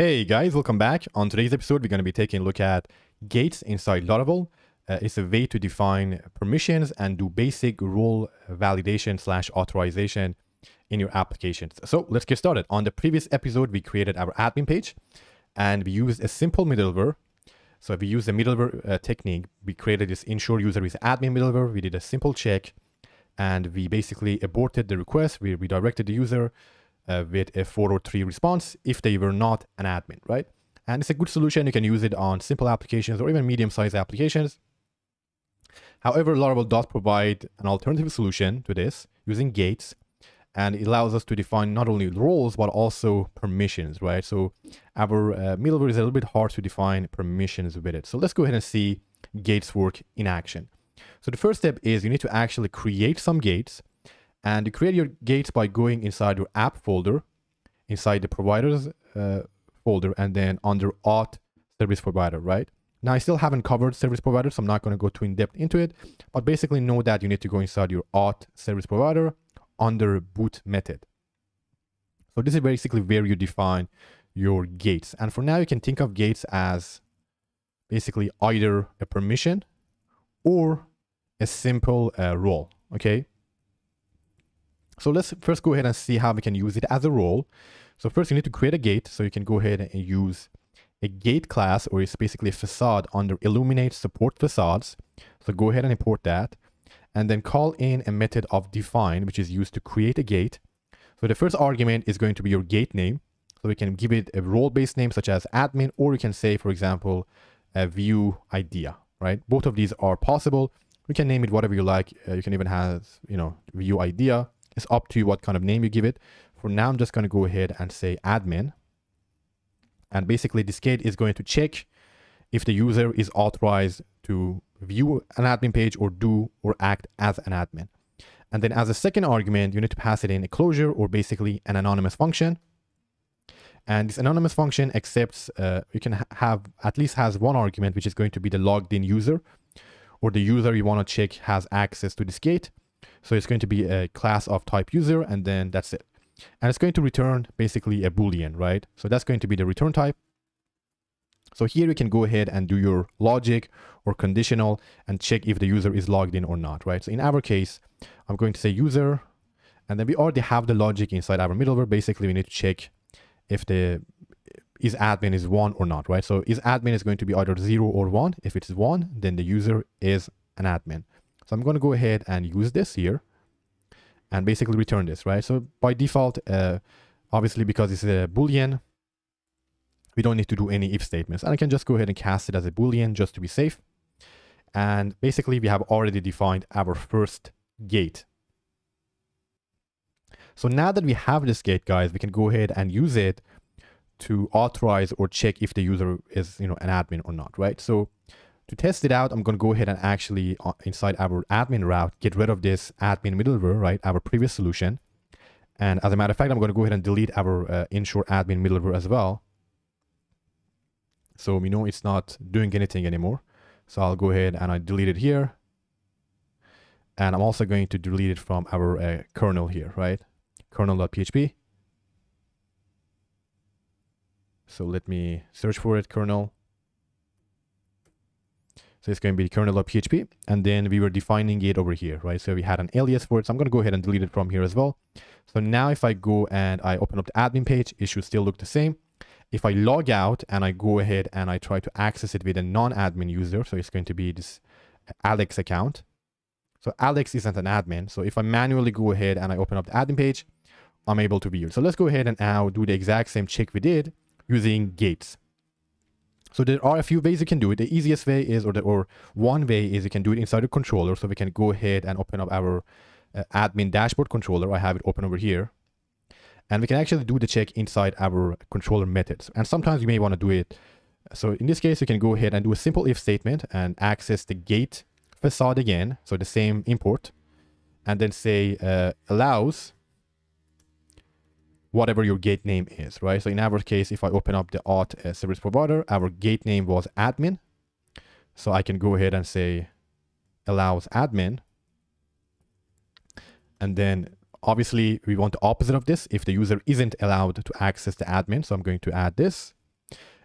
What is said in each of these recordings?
Hey guys, welcome back. On today's episode, we're going to be taking a look at gates inside Laravel. Uh, it's a way to define permissions and do basic role validation slash authorization in your applications. So let's get started. On the previous episode, we created our admin page and we used a simple middleware. So if we use the middleware uh, technique, we created this ensure user is admin middleware. We did a simple check and we basically aborted the request. We redirected the user uh, with a 403 response if they were not an admin, right? And it's a good solution. You can use it on simple applications or even medium-sized applications. However, Laravel does provide an alternative solution to this using gates, and it allows us to define not only roles, but also permissions, right? So our uh, middleware is a little bit hard to define permissions with it. So let's go ahead and see gates work in action. So the first step is you need to actually create some gates and you create your gates by going inside your app folder, inside the providers uh, folder, and then under auth service provider, right? Now, I still haven't covered service provider, so I'm not going to go too in depth into it, but basically know that you need to go inside your auth service provider under boot method. So this is basically where you define your gates. And for now, you can think of gates as basically either a permission or a simple uh, role, okay? So let's first go ahead and see how we can use it as a role. So first you need to create a gate. So you can go ahead and use a gate class or it's basically a facade under illuminate support facades. So go ahead and import that and then call in a method of define, which is used to create a gate. So the first argument is going to be your gate name. So we can give it a role-based name such as admin, or you can say, for example, a view idea, right? Both of these are possible. You can name it whatever you like. Uh, you can even have, you know, view idea it's up to you what kind of name you give it. For now, I'm just going to go ahead and say admin. And basically, this gate is going to check if the user is authorized to view an admin page or do or act as an admin. And then as a second argument, you need to pass it in a closure or basically an anonymous function. And this anonymous function accepts, uh, you can ha have at least has one argument, which is going to be the logged in user or the user you want to check has access to this gate. So it's going to be a class of type user and then that's it. And it's going to return basically a boolean, right? So that's going to be the return type. So here you can go ahead and do your logic or conditional and check if the user is logged in or not, right? So in our case, I'm going to say user, and then we already have the logic inside our middleware. Basically, we need to check if the is admin is one or not, right? So is admin is going to be either zero or one. If it's one, then the user is an admin. So I'm going to go ahead and use this here and basically return this, right? So by default, uh, obviously because it's a Boolean, we don't need to do any if statements. And I can just go ahead and cast it as a Boolean just to be safe. And basically we have already defined our first gate. So now that we have this gate, guys, we can go ahead and use it to authorize or check if the user is, you know, an admin or not, right? So to test it out, I'm going to go ahead and actually uh, inside our admin route, get rid of this admin middleware, right? Our previous solution. And as a matter of fact, I'm going to go ahead and delete our uh, ensure admin middleware as well. So we know it's not doing anything anymore. So I'll go ahead and I delete it here. And I'm also going to delete it from our uh, kernel here, right? kernel.php. So let me search for it, kernel. So it's going to be kernel.php. And then we were defining it over here, right? So we had an alias for it. So I'm going to go ahead and delete it from here as well. So now if I go and I open up the admin page, it should still look the same. If I log out and I go ahead and I try to access it with a non-admin user, so it's going to be this Alex account. So Alex isn't an admin. So if I manually go ahead and I open up the admin page, I'm able to view it. So let's go ahead and now do the exact same check we did using gates. So there are a few ways you can do it. The easiest way is, or the, or one way is you can do it inside the controller. So we can go ahead and open up our uh, admin dashboard controller. I have it open over here. And we can actually do the check inside our controller methods. And sometimes you may want to do it. So in this case, you can go ahead and do a simple if statement and access the gate facade again. So the same import. And then say uh, allows whatever your gate name is, right? So in our case, if I open up the auth uh, service provider, our gate name was admin. So I can go ahead and say allows admin. And then obviously we want the opposite of this if the user isn't allowed to access the admin. So I'm going to add this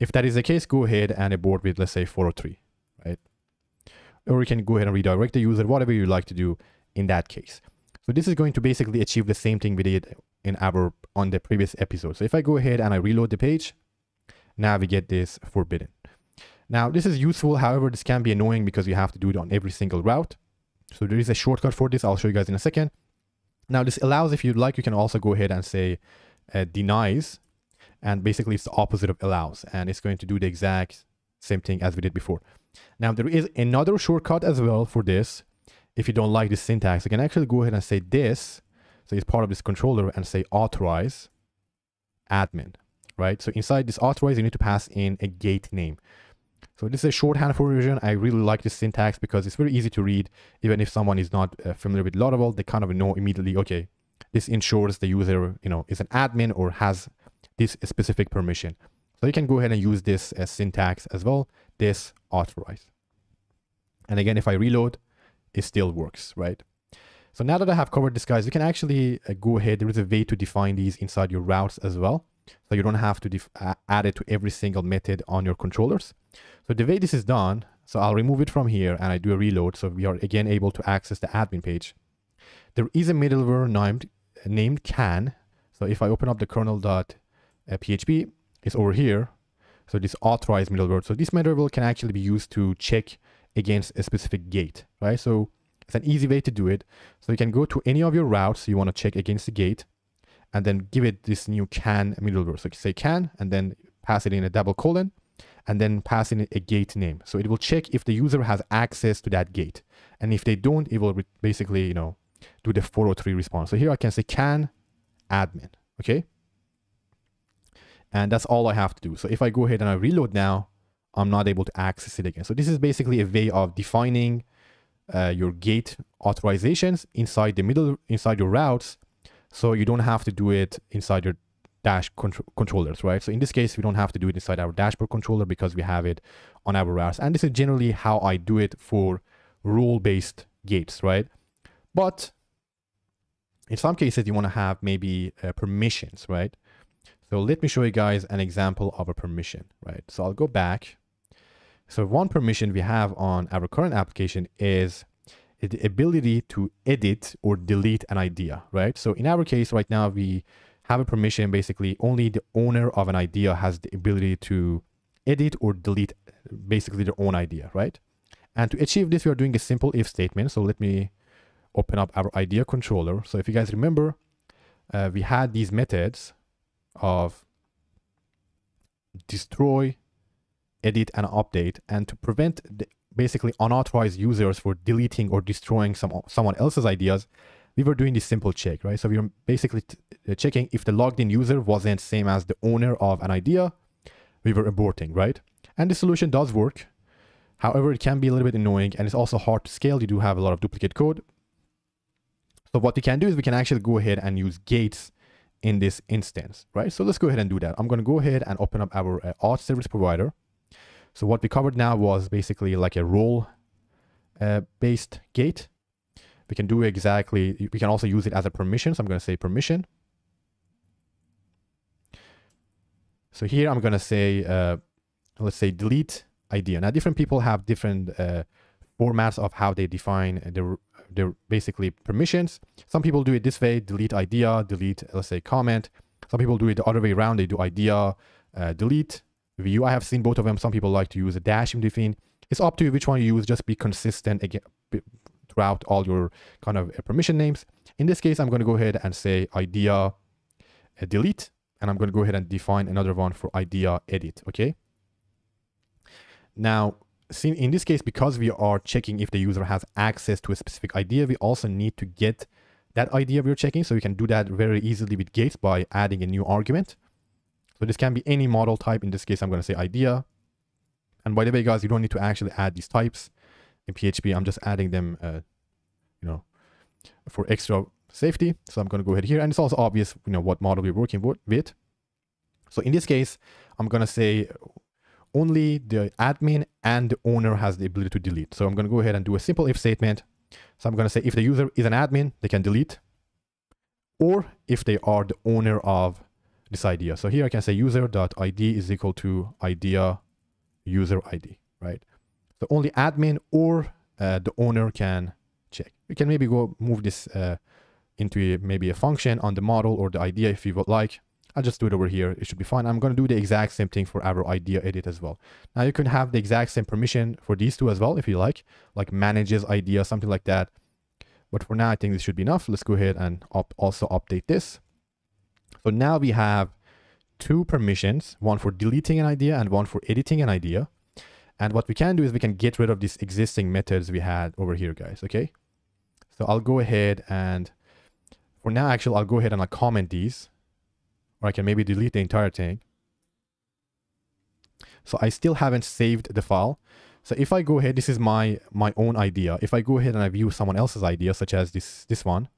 If that is the case, go ahead and abort with, let's say, 403, right? Or you can go ahead and redirect the user, whatever you like to do in that case. So this is going to basically achieve the same thing we did in our on the previous episode. So if I go ahead and I reload the page, now we get this forbidden. Now this is useful. However, this can be annoying because you have to do it on every single route. So there is a shortcut for this. I'll show you guys in a second. Now this allows, if you'd like, you can also go ahead and say uh, denies. And basically it's the opposite of allows. And it's going to do the exact same thing as we did before. Now there is another shortcut as well for this. If you don't like the syntax, you can actually go ahead and say this. So it's part of this controller and say authorize admin, right? So inside this authorize, you need to pass in a gate name. So this is a shorthand for version. I really like this syntax because it's very easy to read. Even if someone is not uh, familiar with Laravel, they kind of know immediately, okay, this ensures the user, you know, is an admin or has this specific permission. So you can go ahead and use this as syntax as well, this authorize. And again, if I reload, it still works, right? So now that I have covered this, guys, you can actually uh, go ahead. There is a way to define these inside your routes as well. So you don't have to add it to every single method on your controllers. So the way this is done, so I'll remove it from here and I do a reload. So we are again able to access the admin page. There is a middleware named, named can. So if I open up the kernel.php, it's over here. So this authorized middleware. So this middleware can actually be used to check against a specific gate, right? So it's an easy way to do it. So you can go to any of your routes you want to check against the gate and then give it this new can middleware. So you say can and then pass it in a double colon and then pass in a gate name. So it will check if the user has access to that gate. And if they don't, it will basically, you know, do the 403 response. So here I can say can admin, okay? And that's all I have to do. So if I go ahead and I reload now, I'm not able to access it again. So this is basically a way of defining uh, your gate authorizations inside the middle, inside your routes so you don't have to do it inside your dash contr controllers, right? So in this case, we don't have to do it inside our dashboard controller because we have it on our routes. And this is generally how I do it for role-based gates, right? But in some cases, you want to have maybe uh, permissions, right? So let me show you guys an example of a permission, right? So I'll go back. So one permission we have on our current application is the ability to edit or delete an idea, right? So in our case right now, we have a permission, basically only the owner of an idea has the ability to edit or delete basically their own idea, right? And to achieve this, we are doing a simple if statement. So let me open up our idea controller. So if you guys remember, uh, we had these methods of destroy, edit, and update. And to prevent the basically unauthorized users for deleting or destroying some someone else's ideas, we were doing this simple check, right? So we were basically uh, checking if the logged in user wasn't same as the owner of an idea, we were aborting, right? And the solution does work. However, it can be a little bit annoying and it's also hard to scale. You do have a lot of duplicate code. So what we can do is we can actually go ahead and use gates in this instance, right? So let's go ahead and do that. I'm going to go ahead and open up our uh, auth service provider. So what we covered now was basically like a role uh, based gate. We can do exactly, we can also use it as a permission. So I'm going to say permission. So here I'm going to say, uh, let's say delete idea. Now different people have different uh, formats of how they define their, their basically permissions. Some people do it this way, delete idea, delete, let's say comment. Some people do it the other way around. They do idea, uh, delete, view. I have seen both of them. Some people like to use a dash in between. It's up to you which one you use. Just be consistent again throughout all your kind of uh, permission names. In this case, I'm going to go ahead and say idea uh, delete, and I'm going to go ahead and define another one for idea edit. Okay. Now, in this case, because we are checking if the user has access to a specific idea, we also need to get that idea we're checking. So we can do that very easily with gates by adding a new argument. So this can be any model type. In this case, I'm going to say idea. And by the way, guys, you don't need to actually add these types in PHP. I'm just adding them, uh, you know, for extra safety. So I'm going to go ahead here. And it's also obvious, you know, what model we're working with. So in this case, I'm going to say only the admin and the owner has the ability to delete. So I'm going to go ahead and do a simple if statement. So I'm going to say if the user is an admin, they can delete. Or if they are the owner of this idea. So here I can say user.id is equal to idea user ID, right? So only admin or uh, the owner can check. We can maybe go move this uh, into a, maybe a function on the model or the idea if you would like. I'll just do it over here. It should be fine. I'm going to do the exact same thing for our idea edit as well. Now you can have the exact same permission for these two as well if you like, like manages idea, something like that. But for now, I think this should be enough. Let's go ahead and also update this. So now we have two permissions, one for deleting an idea and one for editing an idea. And what we can do is we can get rid of these existing methods we had over here, guys, okay? So I'll go ahead and for now, actually, I'll go ahead and I'll comment these. Or I can maybe delete the entire thing. So I still haven't saved the file. So if I go ahead, this is my, my own idea. If I go ahead and I view someone else's idea, such as this, this one,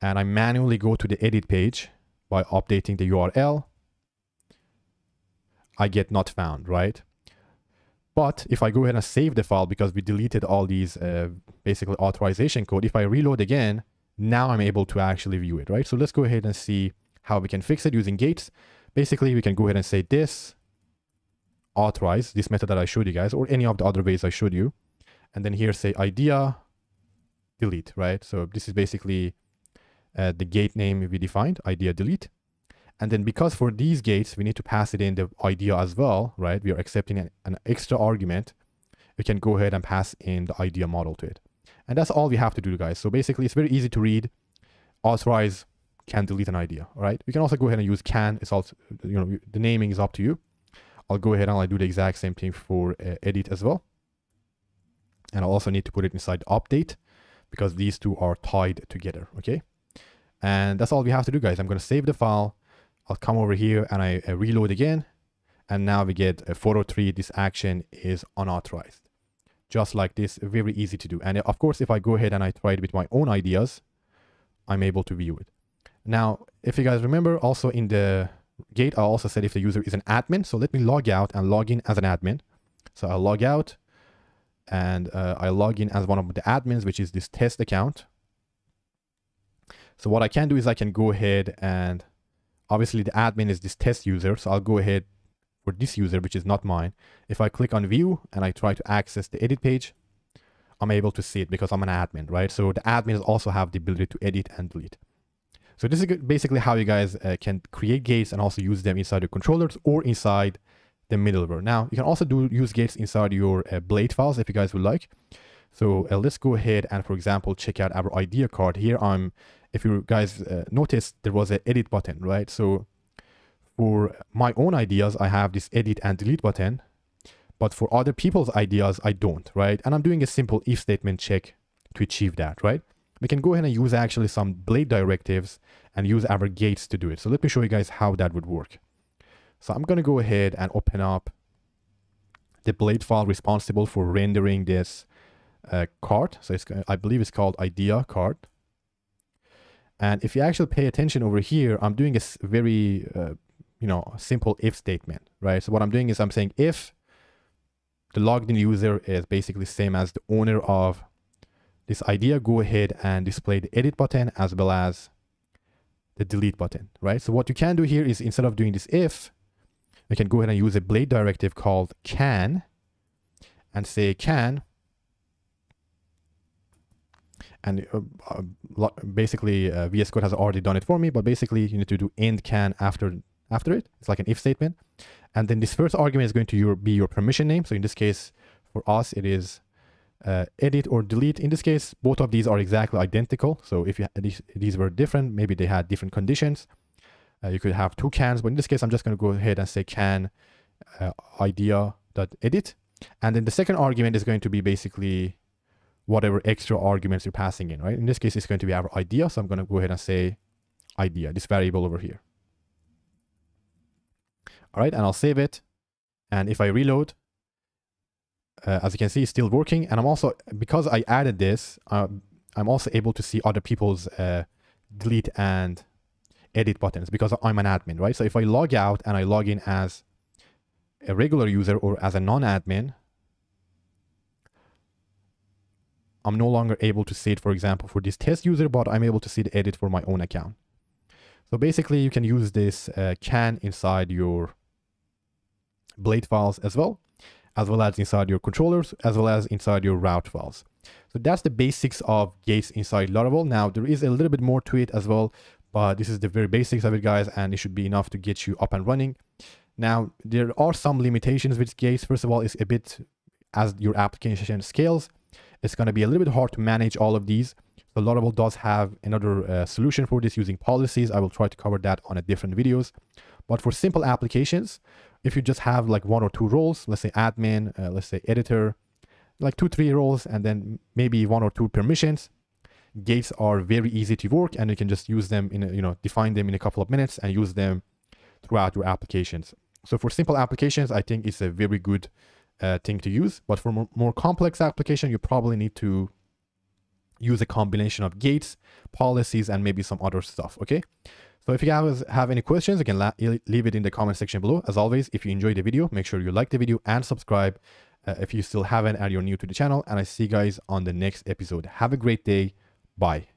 and I manually go to the edit page by updating the URL, I get not found, right? But if I go ahead and save the file because we deleted all these uh, basically authorization code, if I reload again, now I'm able to actually view it, right? So let's go ahead and see how we can fix it using gates. Basically, we can go ahead and say this authorize, this method that I showed you guys, or any of the other ways I showed you. And then here say idea delete, right? So this is basically uh, the gate name we defined, idea delete. And then because for these gates, we need to pass it in the idea as well, right? We are accepting an, an extra argument. We can go ahead and pass in the idea model to it. And that's all we have to do, guys. So basically, it's very easy to read. Authorize can delete an idea, all right? We can also go ahead and use can. It's also, you know, the naming is up to you. I'll go ahead and I'll do the exact same thing for uh, edit as well. And I'll also need to put it inside update because these two are tied together, okay? And that's all we have to do, guys. I'm going to save the file. I'll come over here and I, I reload again. And now we get a photo tree. This action is unauthorized just like this, very easy to do. And uh, of course, if I go ahead and I try it with my own ideas, I'm able to view it. Now, if you guys remember, also in the gate, I also said if the user is an admin. So let me log out and log in as an admin. So I'll log out and uh, I log in as one of the admins, which is this test account. So what I can do is I can go ahead and obviously the admin is this test user. So I'll go ahead for this user, which is not mine. If I click on view and I try to access the edit page, I'm able to see it because I'm an admin, right? So the admins also have the ability to edit and delete. So this is basically how you guys uh, can create gates and also use them inside your controllers or inside the middleware. Now, you can also do use gates inside your uh, Blade files if you guys would like. So uh, let's go ahead and, for example, check out our idea card. Here, I'm, if you guys uh, noticed, there was an edit button, right? So for my own ideas, I have this edit and delete button, but for other people's ideas, I don't, right? And I'm doing a simple if statement check to achieve that, right? We can go ahead and use actually some blade directives and use our gates to do it. So let me show you guys how that would work. So I'm going to go ahead and open up the blade file responsible for rendering this uh, card. So it's, I believe it's called idea card. And if you actually pay attention over here, I'm doing a very uh, you know, simple if statement, right? So what I'm doing is I'm saying if the logged in user is basically same as the owner of this idea, go ahead and display the edit button as well as the delete button, right? So what you can do here is instead of doing this if, you can go ahead and use a blade directive called can and say can and uh, uh, basically uh, VS Code has already done it for me, but basically you need to do end can after after it. It's like an if statement. And then this first argument is going to your, be your permission name. So in this case, for us, it is uh, edit or delete. In this case, both of these are exactly identical. So if you these, these were different, maybe they had different conditions. Uh, you could have two cans, but in this case, I'm just going to go ahead and say can uh, idea.edit. And then the second argument is going to be basically whatever extra arguments you're passing in, right? In this case, it's going to be our idea. So I'm going to go ahead and say idea, this variable over here. All right, and I'll save it. And if I reload, uh, as you can see, it's still working. And I'm also, because I added this, uh, I'm also able to see other people's uh, delete and edit buttons because I'm an admin, right? So if I log out and I log in as a regular user or as a non-admin, I'm no longer able to see it, for example, for this test user, but I'm able to see the edit for my own account. So basically you can use this uh, can inside your blade files as well, as well as inside your controllers, as well as inside your route files. So that's the basics of gates inside Laravel. Now there is a little bit more to it as well, but this is the very basics of it guys, and it should be enough to get you up and running. Now there are some limitations with gates. First of all, it's a bit as your application scales, it's going to be a little bit hard to manage all of these. So Laravel does have another uh, solution for this using policies. I will try to cover that on a different videos. But for simple applications, if you just have like one or two roles, let's say admin, uh, let's say editor, like two, three roles, and then maybe one or two permissions, gates are very easy to work and you can just use them in, a, you know, define them in a couple of minutes and use them throughout your applications. So for simple applications, I think it's a very good uh, thing to use. But for more, more complex application, you probably need to use a combination of gates, policies, and maybe some other stuff, okay? So if you guys have any questions, you can leave it in the comment section below. As always, if you enjoyed the video, make sure you like the video and subscribe uh, if you still haven't and you're new to the channel. And I see you guys on the next episode. Have a great day. Bye.